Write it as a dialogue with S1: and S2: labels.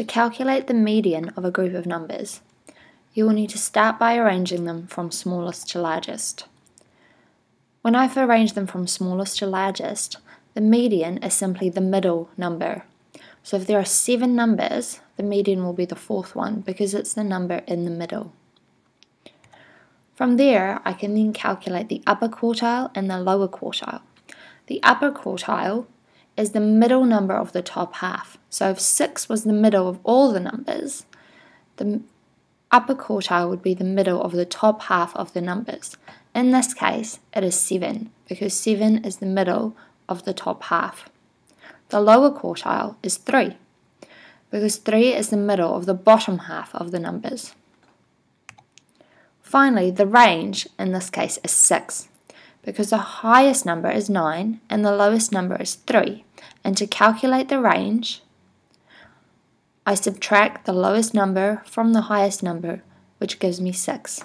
S1: To calculate the median of a group of numbers, you will need to start by arranging them from smallest to largest. When I've arranged them from smallest to largest, the median is simply the middle number. So if there are seven numbers, the median will be the fourth one because it's the number in the middle. From there, I can then calculate the upper quartile and the lower quartile. The upper quartile is the middle number of the top half. So if 6 was the middle of all the numbers, the upper quartile would be the middle of the top half of the numbers. In this case, it is 7, because 7 is the middle of the top half. The lower quartile is 3, because 3 is the middle of the bottom half of the numbers. Finally, the range in this case is 6, because the highest number is 9 and the lowest number is 3. And to calculate the range, I subtract the lowest number from the highest number, which gives me 6.